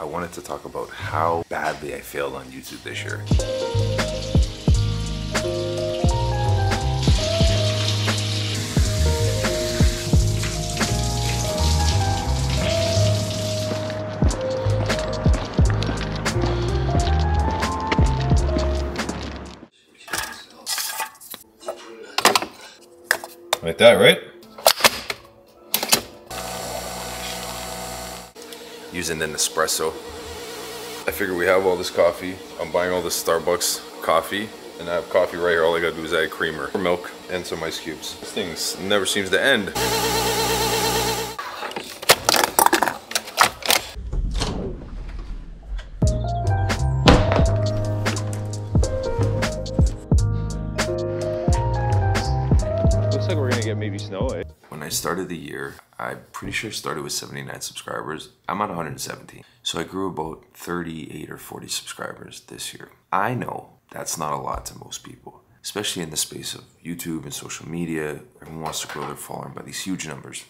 I wanted to talk about how badly I failed on YouTube this year. Like that, right? Using an espresso. I figure we have all this coffee. I'm buying all this Starbucks coffee and I have coffee right here. All I gotta do is add creamer, milk, and some ice cubes. This thing never seems to end. Started the year, I'm pretty sure started with 79 subscribers. I'm at 117. So I grew about 38 or 40 subscribers this year. I know that's not a lot to most people, especially in the space of YouTube and social media. Everyone wants to grow their following by these huge numbers.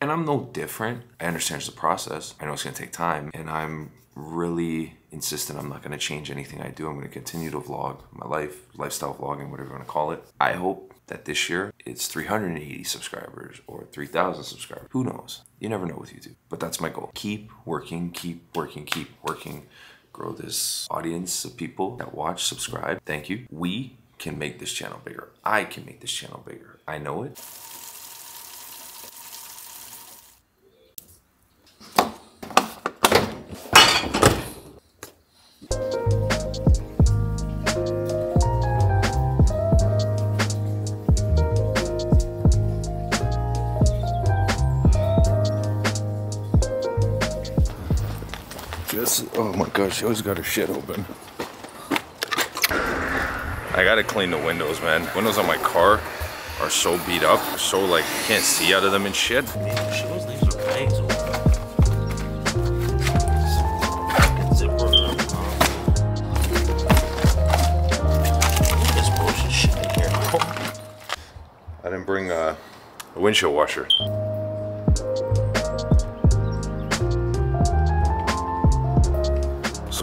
And I'm no different. I understand it's a process. I know it's gonna take time. And I'm really insistent I'm not gonna change anything I do. I'm gonna continue to vlog my life, lifestyle vlogging, whatever you wanna call it. I hope that this year it's 380 subscribers or 3,000 subscribers. Who knows? You never know with YouTube. But that's my goal. Keep working, keep working, keep working. Grow this audience of people that watch, subscribe. Thank you. We can make this channel bigger. I can make this channel bigger. I know it. Just, oh my gosh, she always got her shit open. I gotta clean the windows, man. Windows on my car are so beat up, so like you can't see out of them and shit. She always leaves her bags open. Fucking zipper. This bullshit shit in here. I didn't bring uh, a windshield washer.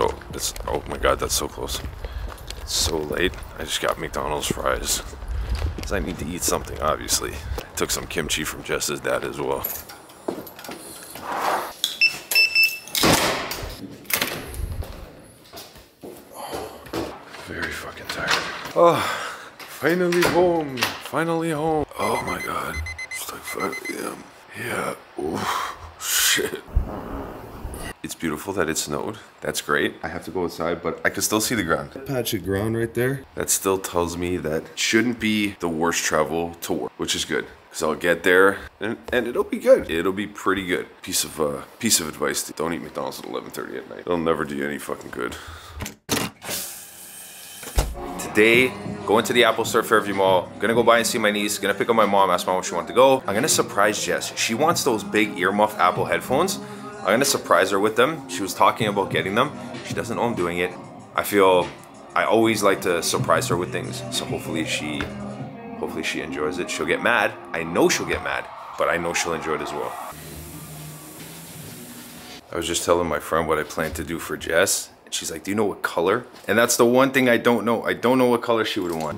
So it's oh my god, that's so close. It's so late. I just got McDonald's fries. 'Cause I need to eat something, obviously. I Took some kimchi from Jess's dad as well. Very fucking tired. Oh, finally home. Finally home. Oh my god. It's like 5 a.m. Yeah. Oof. Shit. It's beautiful that it snowed. That's great. I have to go outside, but I can still see the ground. A patch of ground right there. That still tells me that shouldn't be the worst travel to work, which is good. Cause I'll get there and, and it'll be good. It'll be pretty good. Piece of uh, piece of advice: don't eat McDonald's at 11:30 at night. It'll never do you any fucking good. Today, going to the Apple Store Fairview Mall. Gonna go by and see my niece. Gonna pick up my mom, ask mom what she wants to go. I'm gonna surprise Jess. She wants those big earmuff Apple headphones. I'm gonna surprise her with them. She was talking about getting them. She doesn't know I'm doing it. I feel I always like to surprise her with things. So hopefully she hopefully she enjoys it. She'll get mad. I know she'll get mad, but I know she'll enjoy it as well. I was just telling my friend what I plan to do for Jess. And she's like, do you know what color? And that's the one thing I don't know. I don't know what color she would want.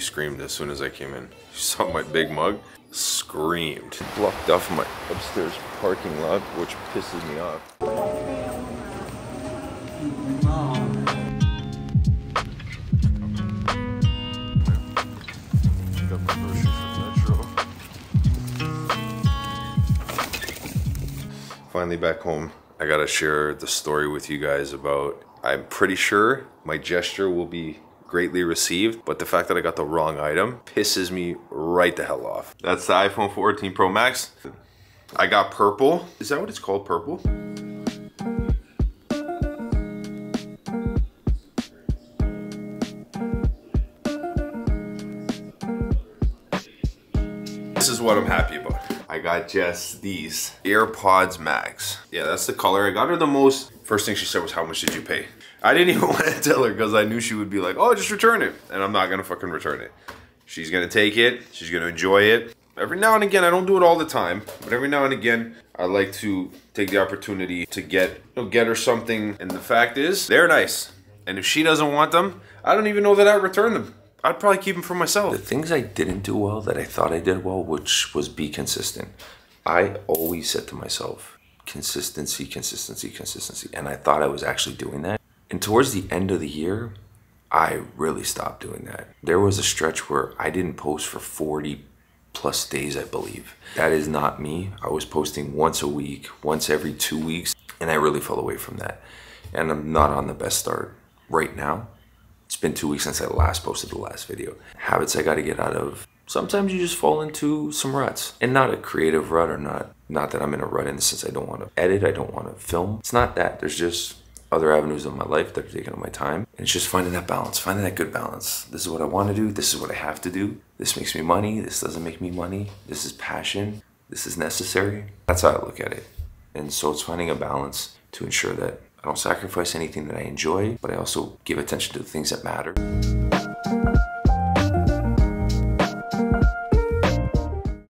Baby screamed as soon as I came in. She saw my big mug, screamed. Blocked off my upstairs parking lot, which pisses me off. Got my groceries from Metro. Finally back home. I gotta share the story with you guys about. I'm pretty sure my gesture will be greatly received, but the fact that I got the wrong item pisses me right the hell off. That's the iPhone 14 Pro Max. I got purple. Is that what it's called, purple? This is what I'm happy about. I got Jess these AirPods Max. Yeah, that's the color. I got her the most. First thing she said was, How much did you pay? I didn't even want to tell her because I knew she would be like, Oh, just return it. And I'm not going to fucking return it. She's going to take it, she's going to enjoy it. Every now and again, I don't do it all the time, but every now and again, I like to take the opportunity to get you know, get her something. And the fact is, they're nice. And if she doesn't want them, I don't even know that I'd return them. I'd probably keep them for myself. The things I didn't do well that I thought I did well, which was be consistent. I always said to myself, consistency, consistency, consistency. And I thought I was actually doing that. And towards the end of the year, I really stopped doing that. There was a stretch where I didn't post for 40 plus days, I believe. That is not me. I was posting once a week, once every two weeks, and I really fell away from that. And I'm not on the best start right now. It's been two weeks since I last posted the last video. Habits I gotta get out of. Sometimes you just fall into some ruts. And not a creative rut or not not that I'm in a rut in the sense I don't want to edit, I don't want to film. It's not that. There's just other avenues of my life that are taking up my time. And it's just finding that balance, finding that good balance. This is what I want to do. This is what I have to do. This makes me money. This doesn't make me money. This is passion. This is necessary. That's how I look at it. And so it's finding a balance to ensure that I don't sacrifice anything that I enjoy, but I also give attention to the things that matter.